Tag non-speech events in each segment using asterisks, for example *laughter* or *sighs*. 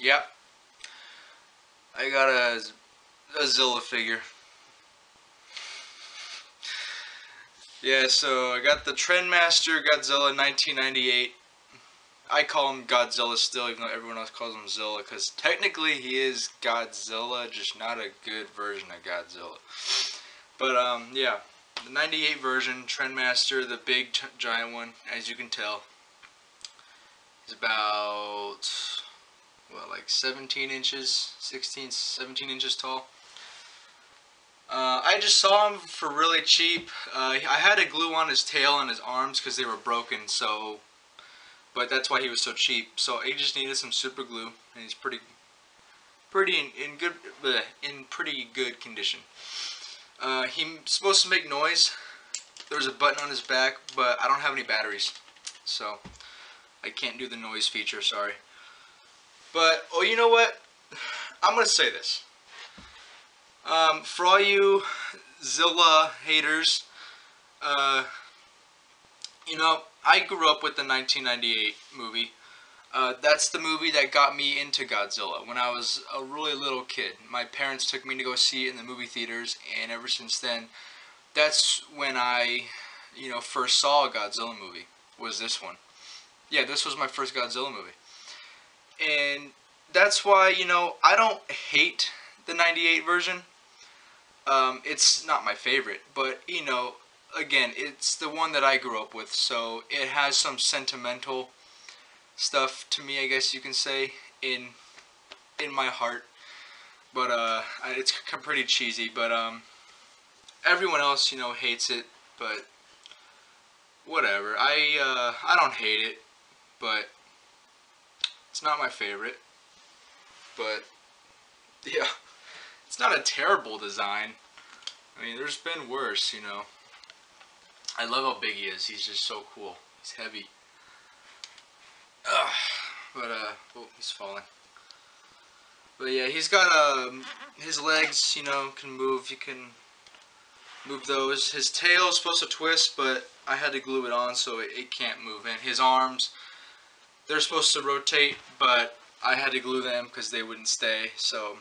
Yep. I got a, a Zilla figure. Yeah, so I got the Trendmaster Godzilla 1998. I call him Godzilla still, even though everyone else calls him Zilla, because technically he is Godzilla, just not a good version of Godzilla. But, um, yeah, the 98 version, Trendmaster, the big giant one, as you can tell, is about, what, like 17 inches, 16, 17 inches tall. Uh, I just saw him for really cheap. Uh, I had to glue on his tail and his arms because they were broken, so but that's why he was so cheap. So he just needed some super glue, and he's pretty, pretty in, in good, bleh, in pretty good condition. Uh, he's supposed to make noise. There's a button on his back, but I don't have any batteries, so I can't do the noise feature. Sorry. But oh, you know what? I'm gonna say this. Um, for all you Zilla haters, uh, you know, I grew up with the 1998 movie. Uh, that's the movie that got me into Godzilla when I was a really little kid. My parents took me to go see it in the movie theaters, and ever since then, that's when I, you know, first saw a Godzilla movie. Was this one? Yeah, this was my first Godzilla movie, and that's why you know I don't hate the '98 version. Um, it's not my favorite, but you know again, it's the one that I grew up with, so it has some sentimental stuff to me, I guess you can say, in in my heart. But uh, it's pretty cheesy. But um, everyone else, you know, hates it. But whatever. I uh, I don't hate it, but it's not my favorite. But *laughs* yeah, it's not a terrible design. I mean, there's been worse, you know. I love how big he is. He's just so cool. He's heavy. Ugh. But, uh, oh, he's falling. But yeah, he's got, um, his legs, you know, can move. You can move those. His tail is supposed to twist, but I had to glue it on so it, it can't move. And his arms, they're supposed to rotate, but I had to glue them because they wouldn't stay. So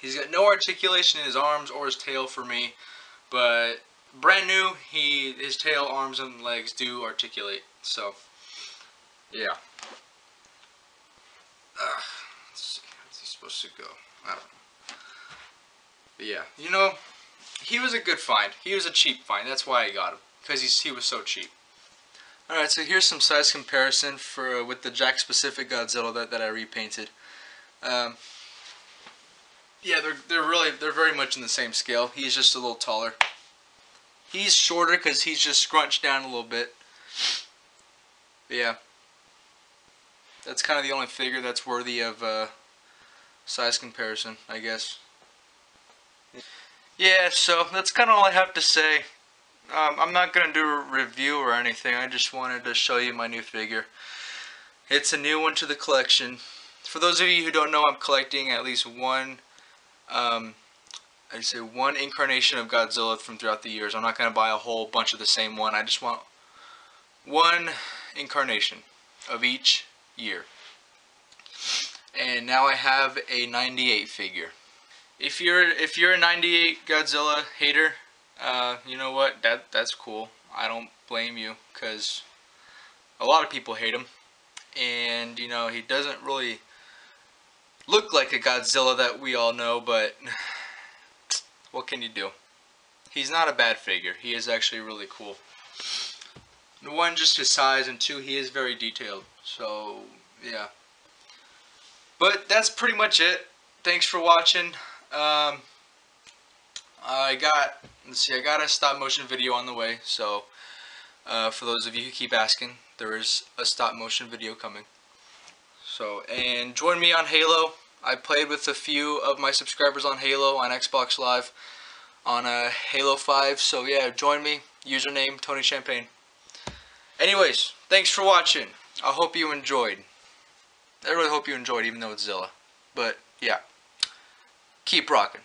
he's got no articulation in his arms or his tail for me, but brand new, he his tail, arms, and legs do articulate. So, yeah. Uh, let's see, how's he supposed to go? I don't know. But yeah, you know, he was a good find. He was a cheap find. That's why I got him because he was so cheap. Alright, so here's some size comparison for uh, with the Jakks Pacific Godzilla that, that I repainted. Um, yeah, they're they're really they're very much in the same scale. He's just a little taller. He's shorter because he's just scrunched down a little bit. But yeah. That's kind of the only figure that's worthy of uh, size comparison, I guess. Yeah, so that's kind of all I have to say. Um, I'm not going to do a review or anything. I just wanted to show you my new figure. It's a new one to the collection. For those of you who don't know, I'm collecting at least one um, I say one incarnation of Godzilla from throughout the years. I'm not going to buy a whole bunch of the same one. I just want one incarnation of each year. And now I have a 98 figure. If you're if you're a 98 Godzilla hater, uh, you know what? That that's cool. I don't blame you because a lot of people hate him, and you know he doesn't really look like a Godzilla that we all know, but *sighs* what can you do? He's not a bad figure. He is actually really cool. One, just his size, and two, he is very detailed. So, yeah. But that's pretty much it. Thanks for watching. Um, I got, let's see, I got a stop motion video on the way. So, uh, for those of you who keep asking, there is a stop motion video coming. So, and join me on Halo. I played with a few of my subscribers on Halo on Xbox Live on uh, Halo 5. So yeah, join me. Username Tony Champagne. Anyways, thanks for watching. I hope you enjoyed. I really hope you enjoyed, even though it's Zilla. But yeah, keep rocking.